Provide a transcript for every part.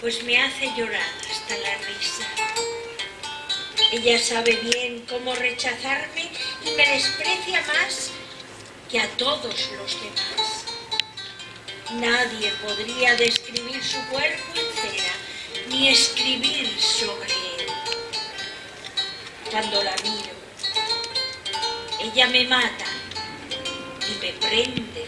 pues me hace llorar hasta la risa. Ella sabe bien cómo rechazarme y me desprecia más que a todos los demás. Nadie podría describir su cuerpo entera, ni escribir sobre él. Cuando la miro, ella me mata y me prende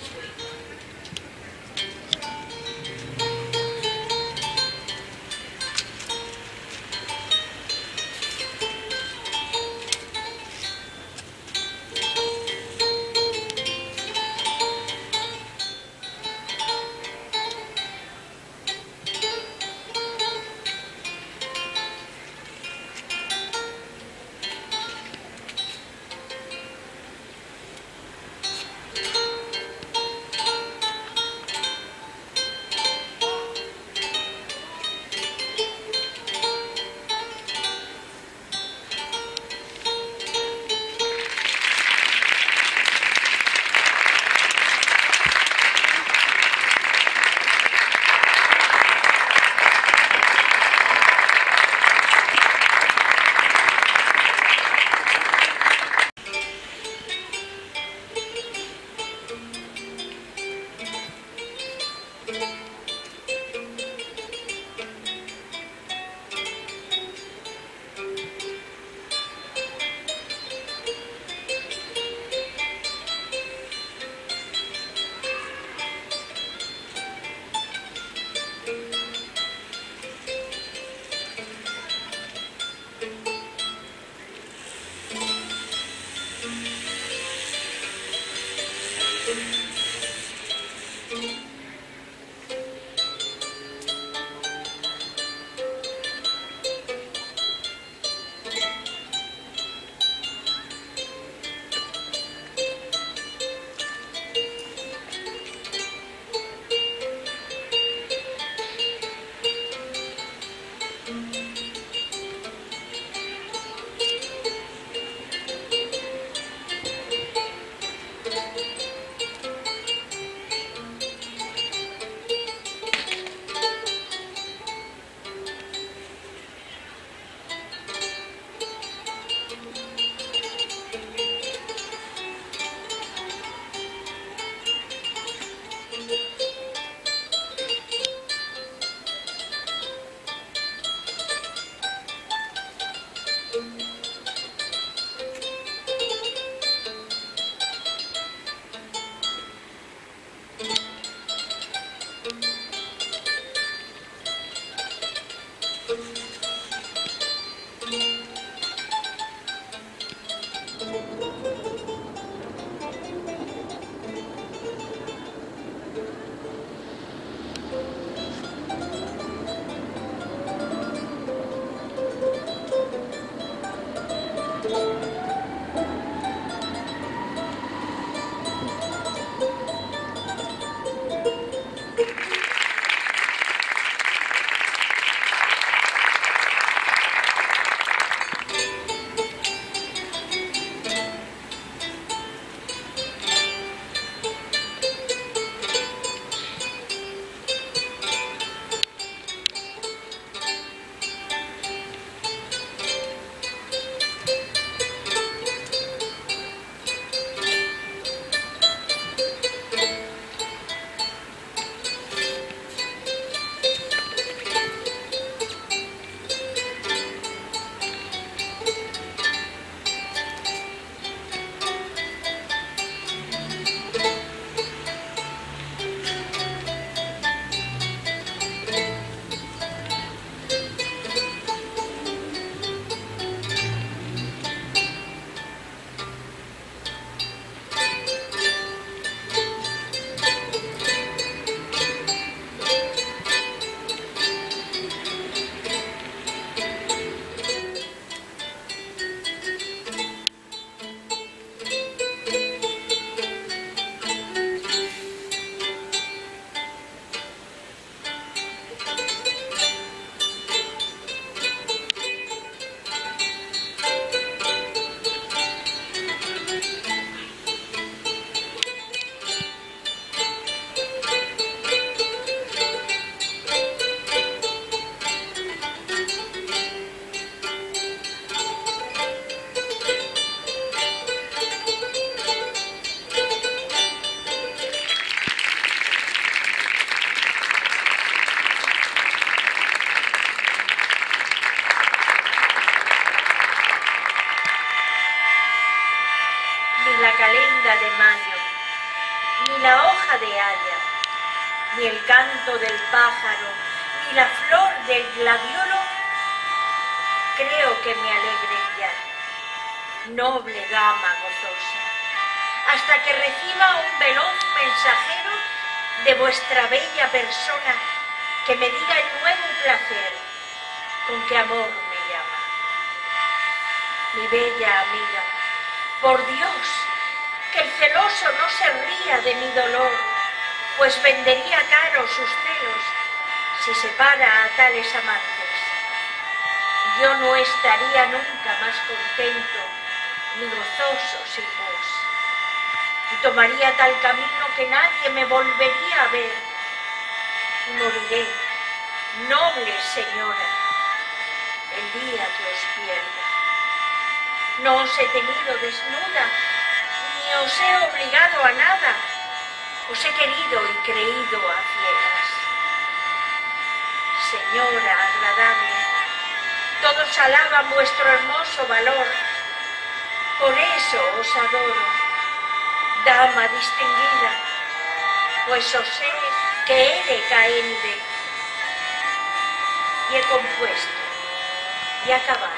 creo que me alegren ya, noble dama gozosa, hasta que reciba un veloz mensajero de vuestra bella persona que me diga el nuevo placer con que amor me llama. Mi bella amiga, por Dios, que el celoso no se ría de mi dolor, pues vendería caro sus celos si separa a tales amantes. Yo no estaría nunca más contento ni gozoso sin vos. Y tomaría tal camino que nadie me volvería a ver. Y moriré, noble señora, el día que os pierda. No os he tenido desnuda, ni os he obligado a nada. Os he querido y creído a ciegas. Señora agradable, todos alaban vuestro hermoso valor. Por eso os adoro, dama distinguida, pues os sé que he de caende. Y he compuesto y acabado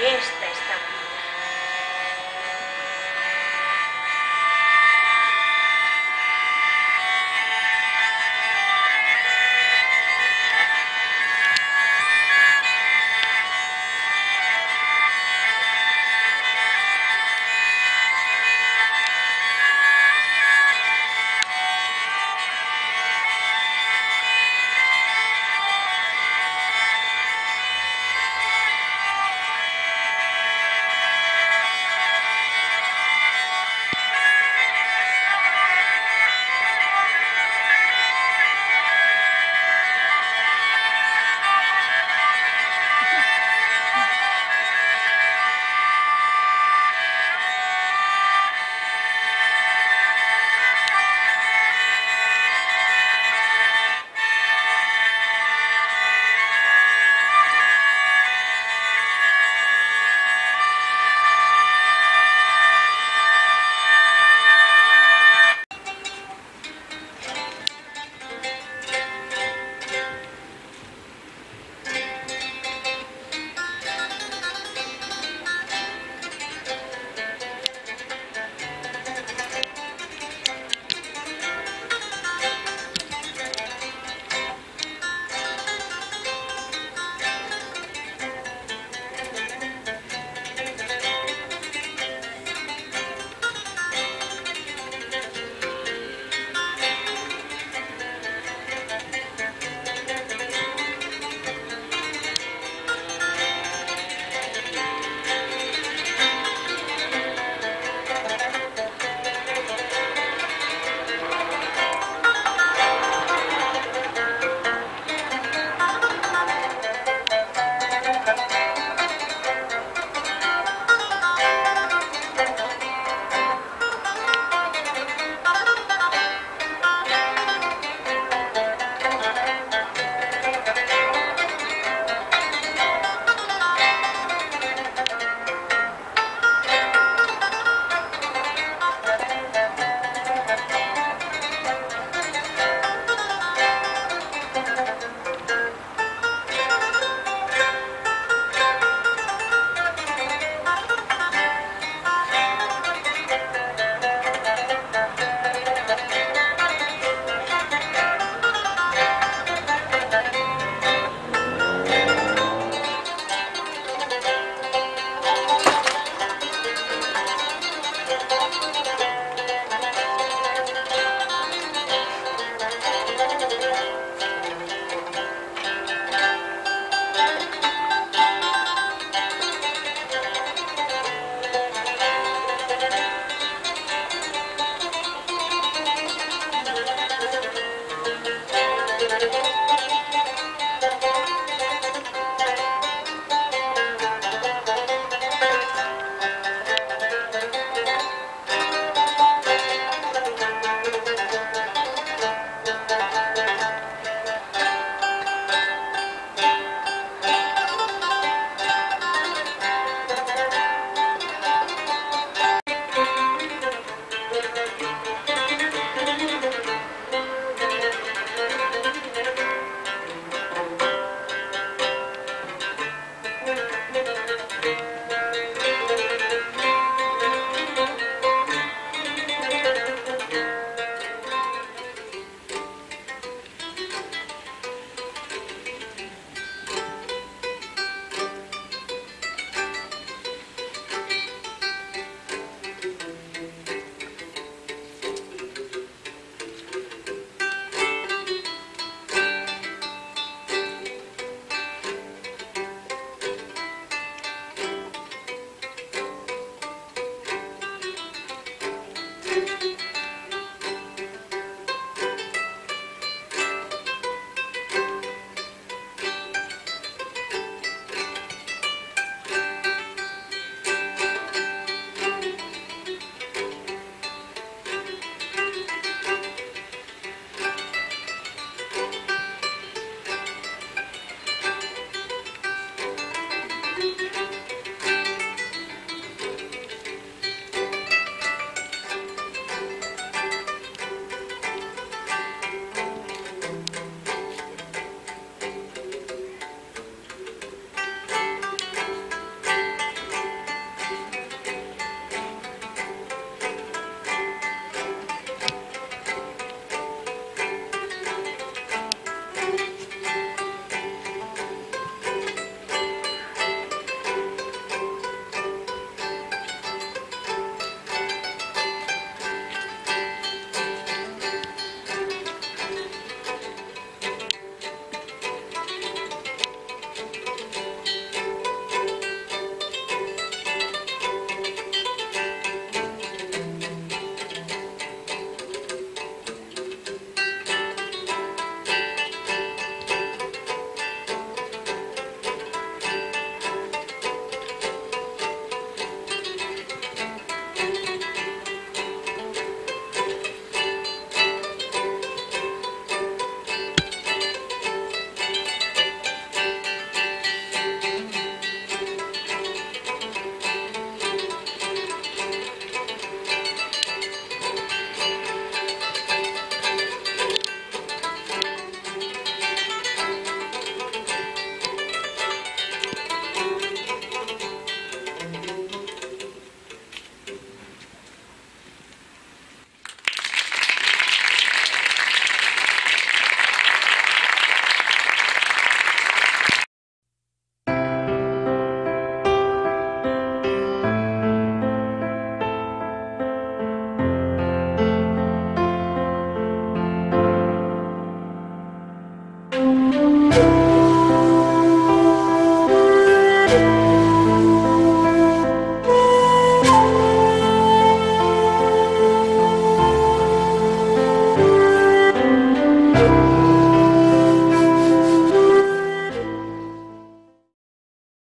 esta estampida.